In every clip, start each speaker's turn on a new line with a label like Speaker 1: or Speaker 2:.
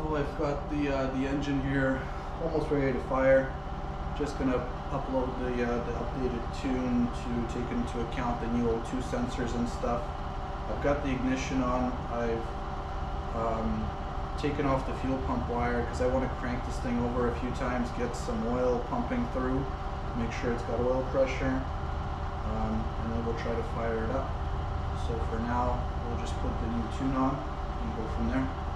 Speaker 1: So I've got the uh, the engine here almost ready to fire. Just gonna upload the uh, the updated tune to take into account the new O2 sensors and stuff. I've got the ignition on. I've um, taken off the fuel pump wire because I want to crank this thing over a few times, get some oil pumping through, make sure it's got oil pressure, um, and then we'll try to fire it up. So for now, we'll just put the new tune on and go from there.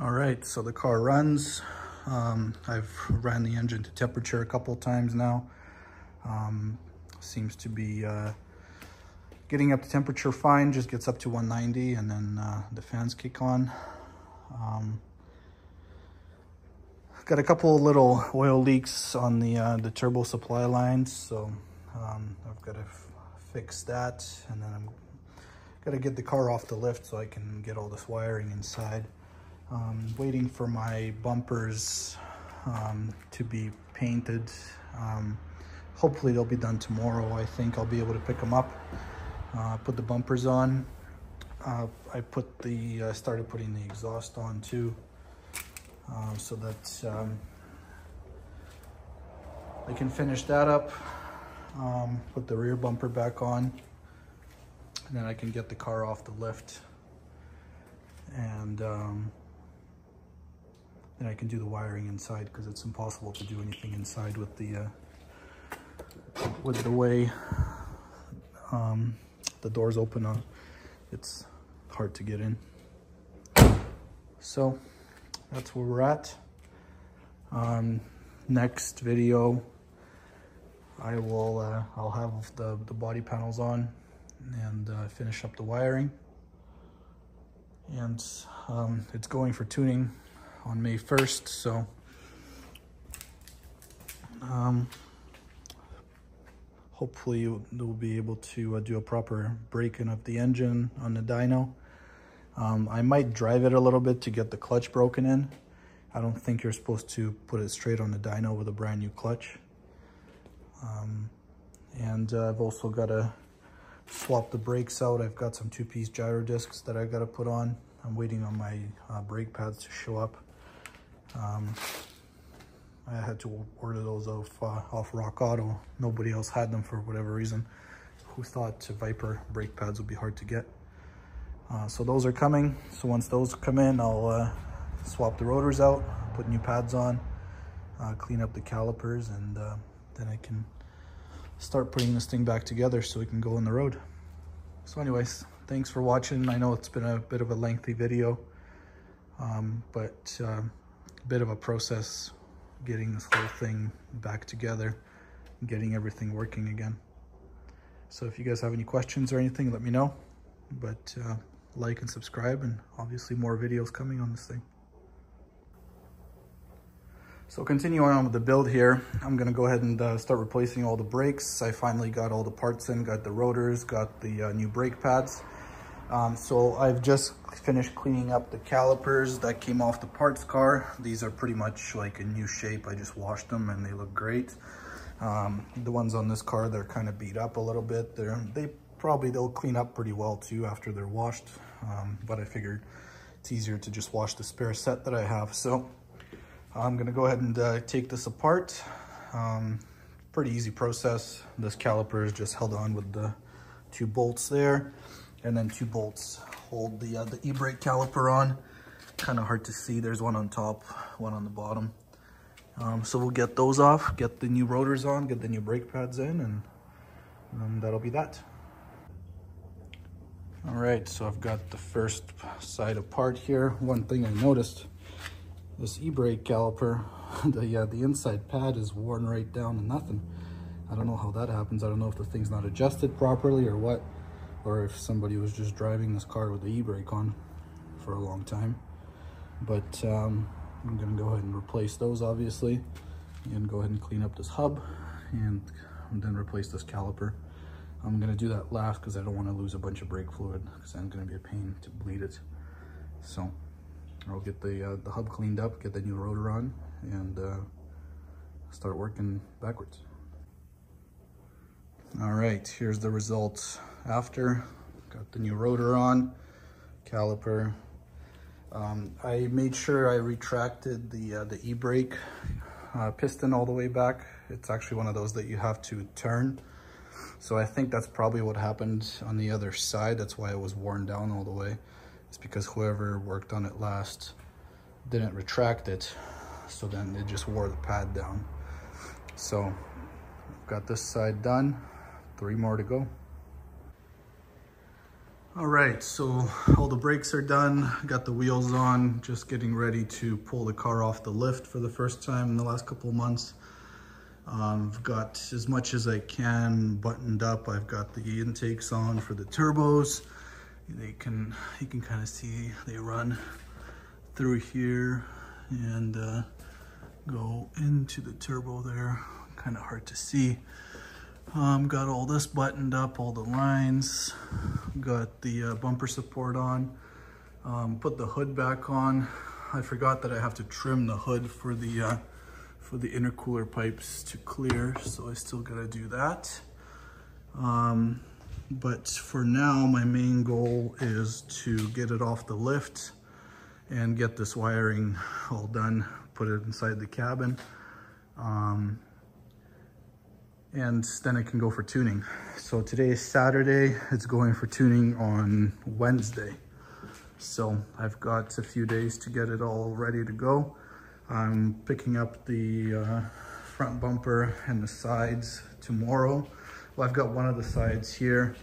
Speaker 1: All right, so the car runs. Um, I've ran the engine to temperature a couple times now. Um, seems to be uh, getting up to temperature fine, just gets up to 190 and then uh, the fans kick on. Um, got a couple little oil leaks on the, uh, the turbo supply lines, so um, I've got to fix that and then I'm got to get the car off the lift so I can get all this wiring inside. Um, waiting for my bumpers um, to be painted. Um, hopefully they'll be done tomorrow. I think I'll be able to pick them up, uh, put the bumpers on. Uh, I put the, uh, started putting the exhaust on too, uh, so that um, I can finish that up, um, put the rear bumper back on, and then I can get the car off the lift. And um, then I can do the wiring inside because it's impossible to do anything inside with the uh, with the way um, the doors open up. It's hard to get in. So that's where we're at. Um, next video, I will uh, I'll have the, the body panels on and uh, finish up the wiring. And um, it's going for tuning on May 1st. So um, hopefully you'll be able to uh, do a proper break-in of the engine on the dyno. Um, I might drive it a little bit to get the clutch broken in. I don't think you're supposed to put it straight on the dyno with a brand new clutch. Um, and uh, I've also got to swap the brakes out. I've got some two-piece GiroDiscs that I've got to put on. I'm waiting on my uh, brake pads to show up. Um, I had to order those off, uh, off Rock Auto. Nobody else had them for whatever reason. Who thought Viper brake pads would be hard to get? Uh, so those are coming. So once those come in, I'll uh, swap the rotors out, put new pads on, uh, clean up the calipers, and uh, then I can start putting this thing back together so we can go on the road. So anyways, thanks for watching. I know it's been a bit of a lengthy video, um, but um, bit of a process getting this whole thing back together, getting everything working again. So if you guys have any questions or anything, let me know. But uh, like and subscribe and obviously more videos coming on this thing. So continuing on with the build here, I'm gonna go ahead and uh, start replacing all the brakes. I finally got all the parts in, got the rotors, got the uh, new brake pads. Um, so I've just finished cleaning up the calipers that came off the parts car. These are pretty much like a new shape. I just washed them and they look great. Um, the ones on this car, they're kind of beat up a little bit. They're, they probably, they'll clean up pretty well too after they're washed. Um, but I figured it's easier to just wash the spare set that I have. So I'm gonna go ahead and uh, take this apart. Um, pretty easy process. This caliper is just held on with the two bolts there and then two bolts hold the, uh, the e-brake caliper on. Kind of hard to see. There's one on top, one on the bottom. Um, so we'll get those off, get the new rotors on, get the new brake pads in, and um, that'll be that. All right, so I've got the first side apart here. One thing I noticed, this e-brake caliper, the, uh, the inside pad is worn right down to nothing. I don't know how that happens. I don't know if the thing's not adjusted properly or what or if somebody was just driving this car with the e-brake on for a long time. But um, I'm gonna go ahead and replace those obviously and go ahead and clean up this hub and, then replace this caliper. I'm gonna do that last because I don't wanna lose a bunch of brake fluid because it's gonna be a pain to bleed it. So I'll get the, uh, the hub cleaned up, get the new rotor on and uh, start working backwards. All right, here's the results after. Got the new rotor on, caliper. Um, I made sure I retracted the, uh, the e-brake uh, piston all the way back. It's actually one of those that you have to turn. So I think that's probably what happened on the other side. That's why it was worn down all the way. It's because whoever worked on it last didn't retract it. So then it just wore the pad down. So got this side done three more to go. All right, so all the brakes are done, got the wheels on, just getting ready to pull the car off the lift for the first time in the last couple of months. Um, I've got as much as I can buttoned up. I've got the intakes on for the turbos. They can, you can kind of see they run through here and uh, go into the turbo there. Kind of hard to see. Um, got all this buttoned up, all the lines. Got the uh, bumper support on. Um, put the hood back on. I forgot that I have to trim the hood for the uh, for the intercooler pipes to clear, so I still gotta do that. Um, but for now, my main goal is to get it off the lift and get this wiring all done, put it inside the cabin. And then it can go for tuning. So today is Saturday, it's going for tuning on Wednesday. So I've got a few days to get it all ready to go. I'm picking up the uh, front bumper and the sides tomorrow. Well, I've got one of the sides here.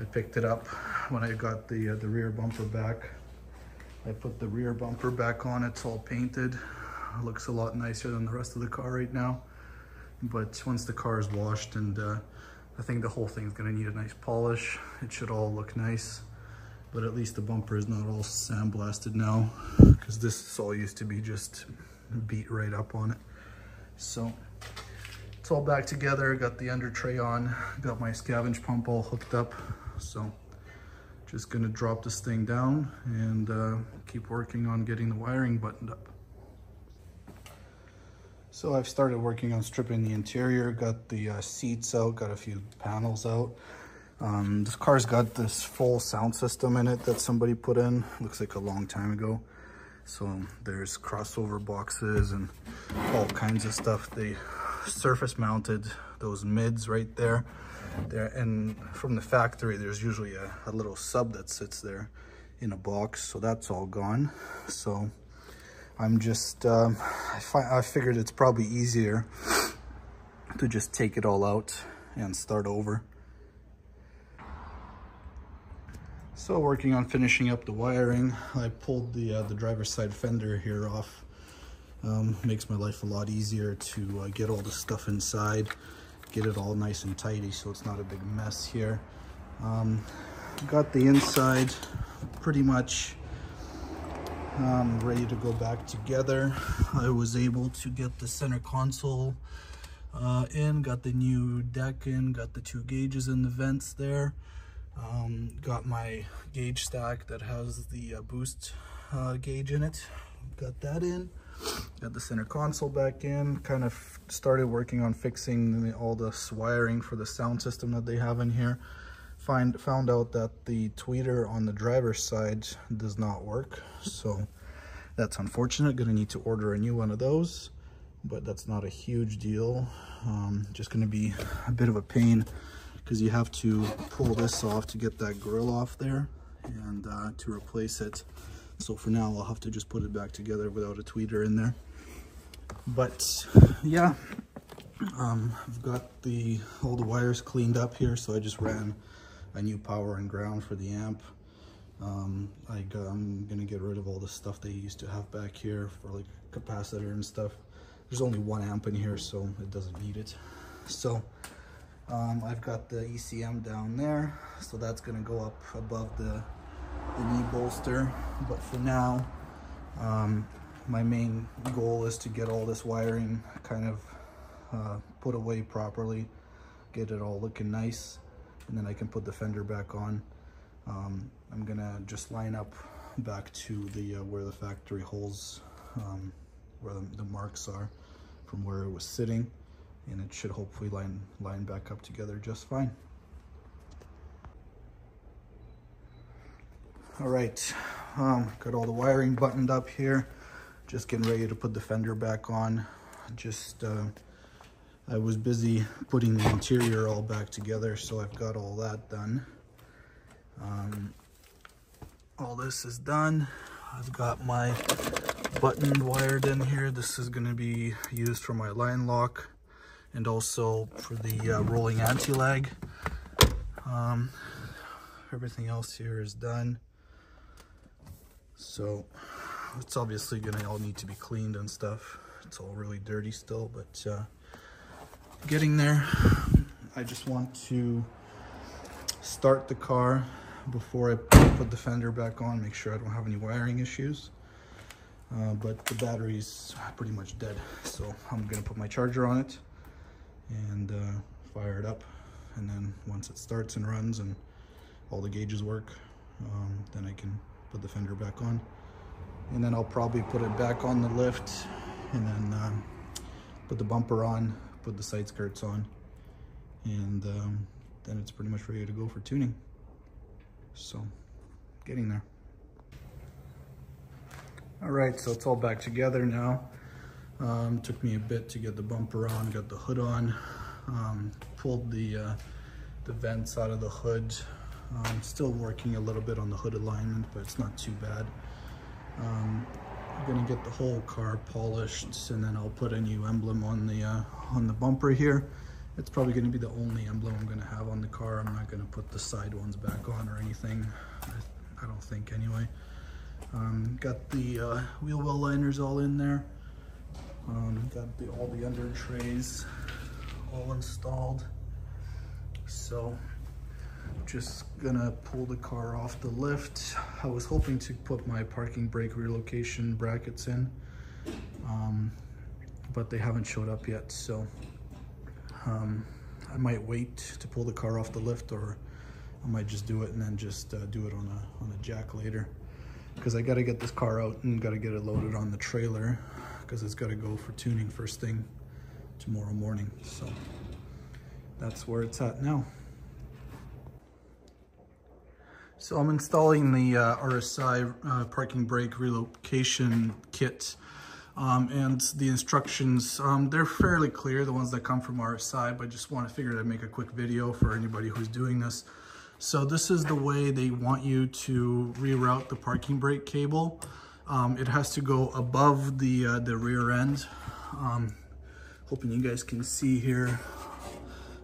Speaker 1: I picked it up when I got the, uh, the rear bumper back. I put the rear bumper back on, it's all painted. It looks a lot nicer than the rest of the car right now but once the car is washed and uh, I think the whole thing is gonna need a nice polish. It should all look nice, but at least the bumper is not all sandblasted now because this all used to be just beat right up on it. So it's all back together. Got the under tray on, got my scavenge pump all hooked up. So just gonna drop this thing down and uh, keep working on getting the wiring buttoned up. So I've started working on stripping the interior, got the uh, seats out, got a few panels out. Um, this car's got this full sound system in it that somebody put in, looks like a long time ago. So there's crossover boxes and all kinds of stuff. They surface mounted those mids right there. There and from the factory, there's usually a, a little sub that sits there in a box. So that's all gone. So I'm just, um, I, I figured it's probably easier to just take it all out and start over. So working on finishing up the wiring, I pulled the, uh, the driver's side fender here off. Um, makes my life a lot easier to uh, get all the stuff inside, get it all nice and tidy so it's not a big mess here. Um, got the inside pretty much um, ready to go back together. I was able to get the center console uh, in, got the new deck in, got the two gauges in the vents there. Um, got my gauge stack that has the uh, boost uh, gauge in it. Got that in. Got the center console back in. Kind of started working on fixing the, all the wiring for the sound system that they have in here find found out that the tweeter on the driver's side does not work. So that's unfortunate. Gonna need to order a new one of those but that's not a huge deal. Um, just gonna be a bit of a pain because you have to pull this off to get that grill off there and uh, to replace it. So for now I'll have to just put it back together without a tweeter in there. But yeah um, I've got the all the wires cleaned up here so I just ran a new power and ground for the amp. Um, I am gonna get rid of all the stuff they used to have back here for like capacitor and stuff. There's only one amp in here, so it doesn't need it. So um, I've got the ECM down there, so that's gonna go up above the, the knee bolster. But for now, um, my main goal is to get all this wiring kind of uh, put away properly, get it all looking nice and then I can put the fender back on. Um, I'm gonna just line up back to the uh, where the factory holes, um, where the, the, marks are from where it was sitting. and it should hopefully line, line back up together just fine. All right, um, got all the wiring buttoned up here. Just getting ready to put the fender back on. Just, uh, I was busy putting the interior all back together, so I've got all that done. Um, all this is done. I've got my button wired in here. This is gonna be used for my line lock and also for the uh, rolling anti-lag. Um, everything else here is done. So it's obviously gonna all need to be cleaned and stuff. It's all really dirty still, but uh, getting there. I just want to start the car before I put the fender back on, make sure I don't have any wiring issues. Uh, but the battery's pretty much dead. So I'm gonna put my charger on it and uh, fire it up. And then once it starts and runs and all the gauges work, um, then I can put the fender back on. And then I'll probably put it back on the lift and then um, put the bumper on, put the side skirts on, and um, then it's pretty much ready to go for tuning. So, getting there. All right, so it's all back together now. Um, took me a bit to get the bumper on, got the hood on, um, pulled the, uh, the vents out of the hood. Um, still working a little bit on the hood alignment, but it's not too bad. I'm gonna get the whole car polished and then I'll put a new emblem on the, uh, on the bumper here. It's probably gonna be the only emblem I'm gonna have on the car. I'm not gonna put the side ones back on or anything. I, I don't think anyway. Um, got the uh, wheel well liners all in there. Um, got the, all the under trays all installed. So just gonna pull the car off the lift. I was hoping to put my parking brake relocation brackets in, um, but they haven't showed up yet. So um, I might wait to pull the car off the lift or I might just do it and then just uh, do it on a, on a jack later because I got to get this car out and got to get it loaded on the trailer because it's got to go for tuning first thing tomorrow morning. So that's where it's at now. So I'm installing the uh, RSI uh, parking brake relocation kit um, and the instructions, um, they're fairly clear, the ones that come from RSI, but I just want to figure to make a quick video for anybody who's doing this. So this is the way they want you to reroute the parking brake cable. Um, it has to go above the, uh, the rear end. Um, hoping you guys can see here.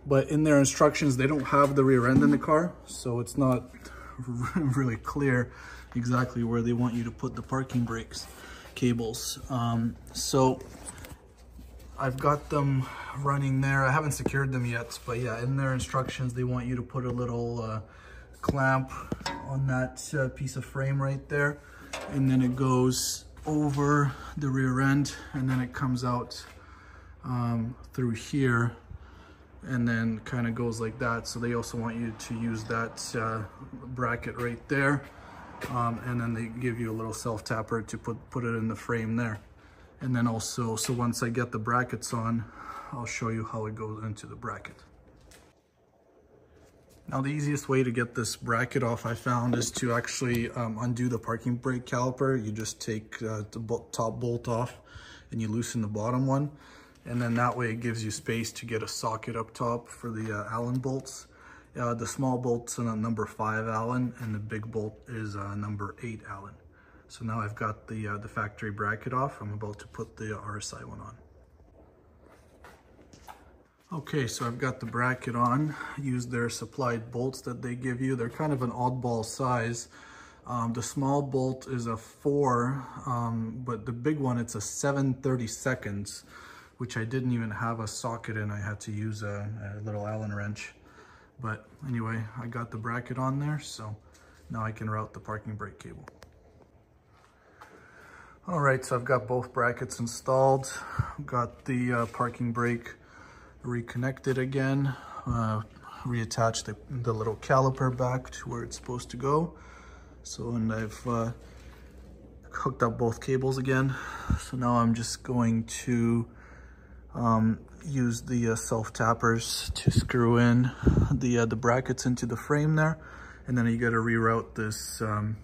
Speaker 1: But in their instructions, they don't have the rear end in the car, so it's not really clear exactly where they want you to put the parking brakes cables. Um, so I've got them running there. I haven't secured them yet, but yeah, in their instructions, they want you to put a little uh, clamp on that uh, piece of frame right there. And then it goes over the rear end and then it comes out um, through here and then kind of goes like that. So they also want you to use that uh, bracket right there. Um, and then they give you a little self tapper to put, put it in the frame there. And then also, so once I get the brackets on, I'll show you how it goes into the bracket. Now the easiest way to get this bracket off I found is to actually um, undo the parking brake caliper. You just take uh, the top bolt off and you loosen the bottom one. And then that way it gives you space to get a socket up top for the uh, Allen bolts. Uh, the small bolt's a number five Allen and the big bolt is a number eight Allen. So now I've got the, uh, the factory bracket off. I'm about to put the RSI one on. Okay, so I've got the bracket on. Use their supplied bolts that they give you. They're kind of an oddball size. Um, the small bolt is a four, um, but the big one, it's a 730 seconds, which I didn't even have a socket in. I had to use a, a little Allen wrench. But anyway, I got the bracket on there, so now I can route the parking brake cable. All right, so I've got both brackets installed. Got the uh, parking brake reconnected again. Uh, reattached the, the, little caliper back to where it's supposed to go. So, and I've uh, hooked up both cables again. So now I'm just going to um, used the uh, self tappers to screw in the uh, the brackets into the frame there, and then you got to reroute this um,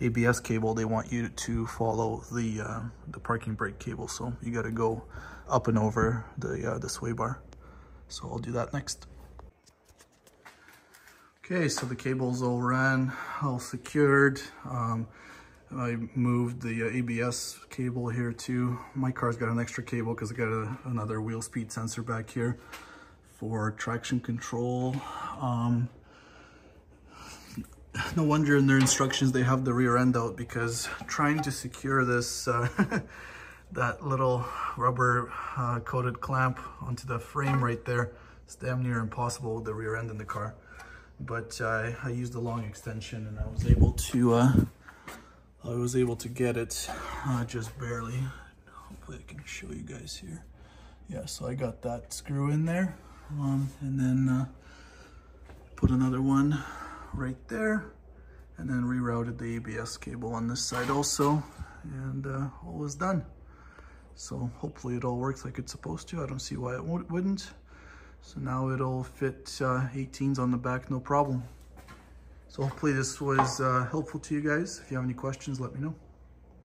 Speaker 1: ABS cable. They want you to follow the uh, the parking brake cable, so you got to go up and over the uh, the sway bar. So I'll do that next. Okay, so the cables all ran, all secured. Um, I moved the uh, ABS cable here too. My car's got an extra cable because I got a, another wheel speed sensor back here for traction control. Um, no wonder in their instructions they have the rear end out because trying to secure this, uh, that little rubber uh, coated clamp onto the frame right there, it's damn near impossible with the rear end in the car. But uh, I used a long extension and I was able to uh, I was able to get it uh, just barely. Hopefully I can show you guys here. Yeah, so I got that screw in there um, and then uh, put another one right there and then rerouted the ABS cable on this side also and uh, all was done. So hopefully it all works like it's supposed to. I don't see why it wouldn't. So now it'll fit uh, 18s on the back, no problem. So hopefully this was uh, helpful to you guys. If you have any questions, let me know.